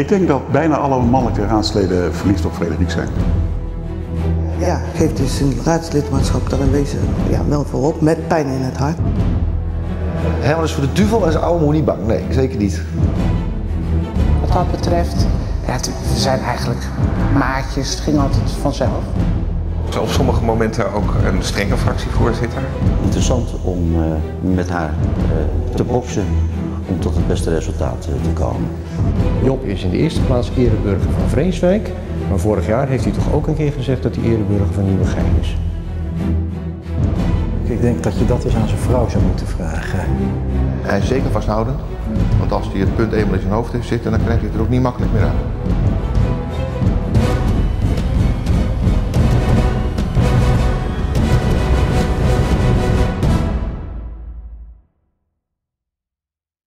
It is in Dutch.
Ik denk dat bijna alle mannelijke raadsleden verliefd op Frederik zijn. Ja, geeft dus zijn raadslidmaatschap daar een wezen ja, wel voorop, met pijn in het hart. Herman is voor de duvel en zijn oude moe niet bang. Nee, zeker niet. Wat dat betreft, ja, het- we zijn eigenlijk maatjes. Het ging altijd vanzelf. Op sommige momenten ook een strenge fractievoorzitter. Interessant om eh, met haar eh, te boksen om tot het beste resultaat eh, te komen. Job is in de eerste plaats ereburger van Vreeswijk. Maar vorig jaar heeft hij toch ook een keer gezegd dat hij ereburger van Nieuwegein is. Ik denk dat je dat eens aan zijn vrouw zou moeten vragen. Hij is zeker vasthoudend, want als hij het punt eenmaal in zijn hoofd heeft zitten, dan krijgt hij het er ook niet makkelijk meer aan.